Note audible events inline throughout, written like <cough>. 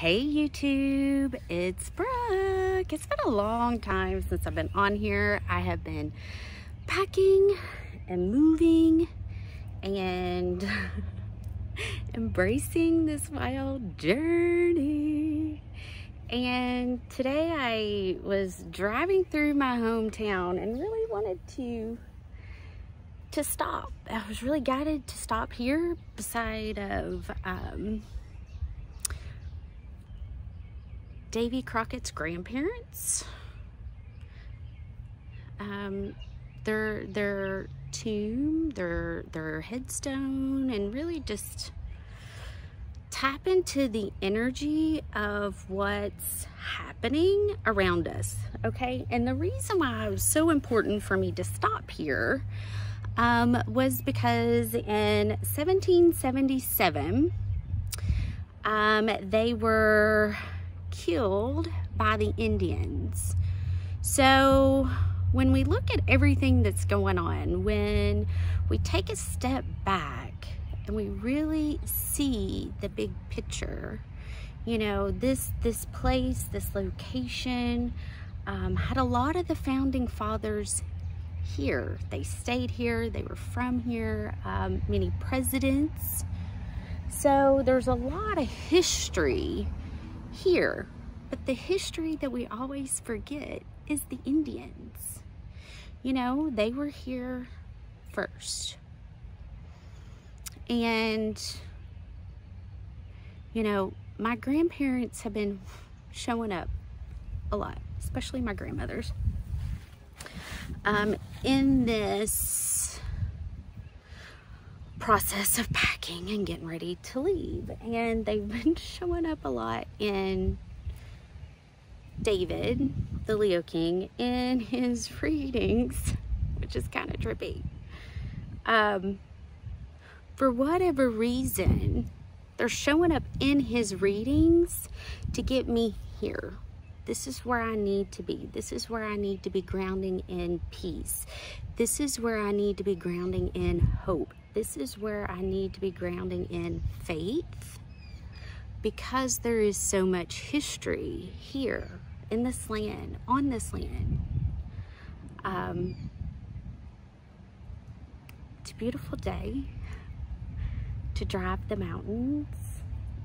Hey YouTube, it's Brooke. It's been a long time since I've been on here. I have been packing and moving and <laughs> embracing this wild journey. And today I was driving through my hometown and really wanted to to stop. I was really guided to stop here beside of um, Davy Crockett's grandparents. Um, their their tomb, their their headstone, and really just tap into the energy of what's happening around us. Okay, and the reason why it was so important for me to stop here um, was because in 1777 um, they were killed by the Indians. So when we look at everything that's going on, when we take a step back and we really see the big picture, you know, this, this place, this location, um, had a lot of the founding fathers here. They stayed here, they were from here, um, many presidents. So there's a lot of history here. But the history that we always forget is the Indians. You know, they were here first. And, you know, my grandparents have been showing up a lot, especially my grandmothers, um, in this process of packing and getting ready to leave. And they've <laughs> been showing up a lot in David, the Leo King, in his <laughs> readings, which is kind of trippy. Um, for whatever reason, they're showing up in his readings to get me here. This is where I need to be. This is where I need to be grounding in peace. This is where I need to be grounding in hope. This is where I need to be grounding in faith because there is so much history here in this land, on this land. Um, it's a beautiful day to drive the mountains.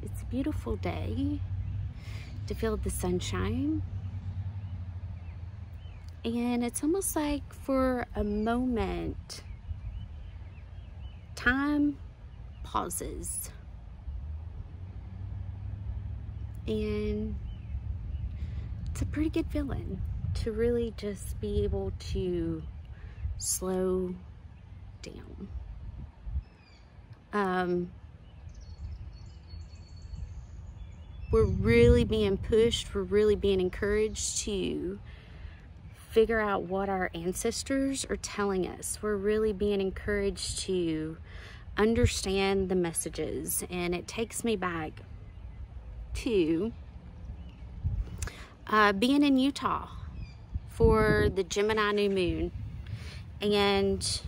It's a beautiful day to feel the sunshine. And it's almost like for a moment, time pauses. And it's a pretty good feeling to really just be able to slow down. Um, we're really being pushed, we're really being encouraged to figure out what our ancestors are telling us. We're really being encouraged to understand the messages. And it takes me back to uh, being in Utah for the Gemini new moon. And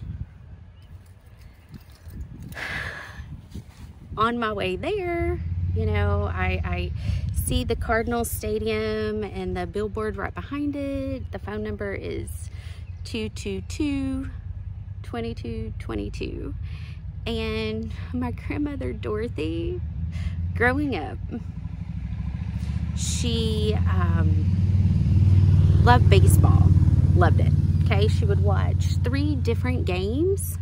<sighs> on my way there, you know, I, I see the Cardinal Stadium and the billboard right behind it. The phone number is 222 2222. And my grandmother Dorothy, growing up, she um, loved baseball, loved it. Okay, she would watch three different games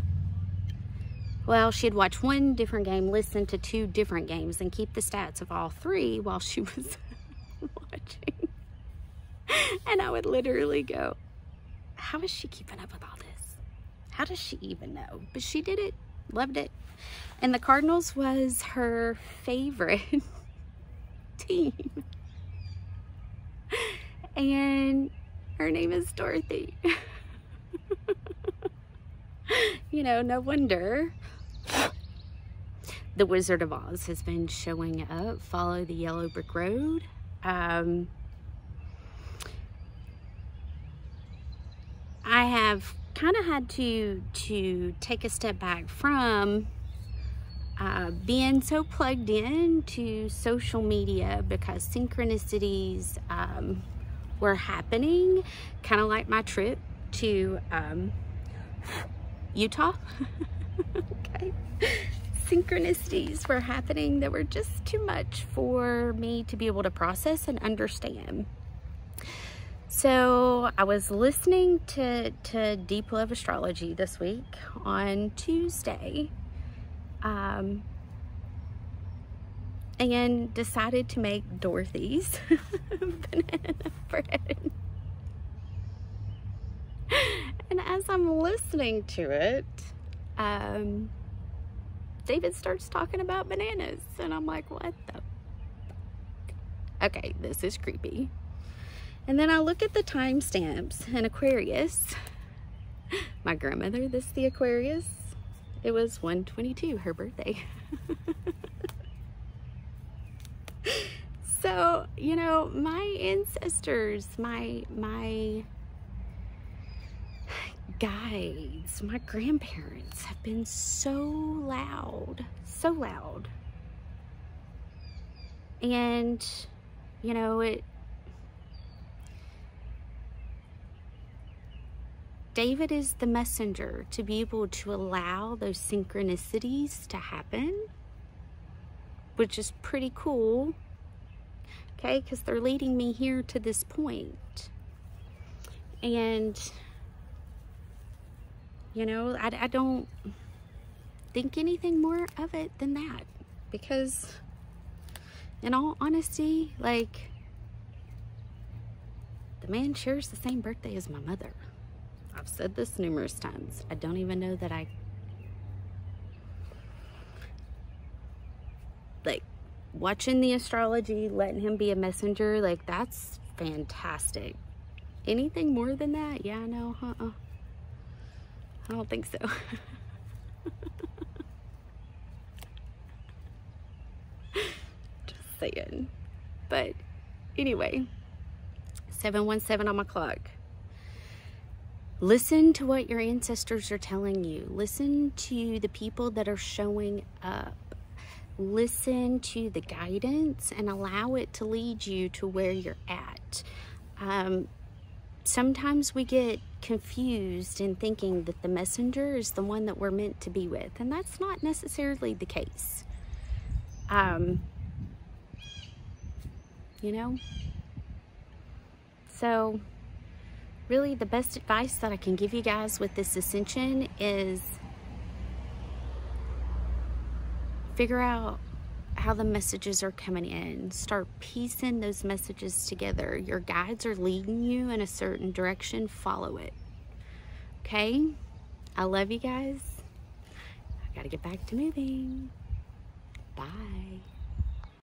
well, she'd watch one different game, listen to two different games, and keep the stats of all three while she <laughs> was watching. And I would literally go, how is she keeping up with all this? How does she even know? But she did it, loved it. And the Cardinals was her favorite <laughs> team. And her name is Dorothy. <laughs> you know, no wonder the Wizard of Oz has been showing up. Follow the yellow brick road. Um, I have kind of had to to take a step back from uh, being so plugged in to social media because synchronicities um, were happening, kind of like my trip to um, Utah. <laughs> okay. Synchronicities were happening that were just too much for me to be able to process and understand. So I was listening to, to Deep Love Astrology this week on Tuesday. Um, and decided to make Dorothy's <laughs> banana bread. And as I'm listening to it, um, David starts talking about bananas. And I'm like, what the? Okay, this is creepy. And then I look at the timestamps in Aquarius. My grandmother, this the Aquarius. It was 122, her birthday. <laughs> so, you know, my ancestors, my, my guides, my grandparents have been so loud, so loud. And, you know, it, David is the messenger to be able to allow those synchronicities to happen, which is pretty cool. Okay, because they're leading me here to this point. And, you know, I, I don't think anything more of it than that. Because, in all honesty, like, the man shares the same birthday as my mother. I've said this numerous times. I don't even know that I like watching the astrology, letting him be a messenger, like that's fantastic. Anything more than that? Yeah, no, uh-uh. I don't think so. <laughs> saying. But anyway, 717 on my clock. Listen to what your ancestors are telling you. Listen to the people that are showing up. Listen to the guidance and allow it to lead you to where you're at. Um, sometimes we get confused in thinking that the messenger is the one that we're meant to be with, and that's not necessarily the case. Um, you know? So, really the best advice that I can give you guys with this ascension is figure out how the messages are coming in. Start piecing those messages together. Your guides are leading you in a certain direction. Follow it. Okay? I love you guys. I gotta get back to moving. Bye.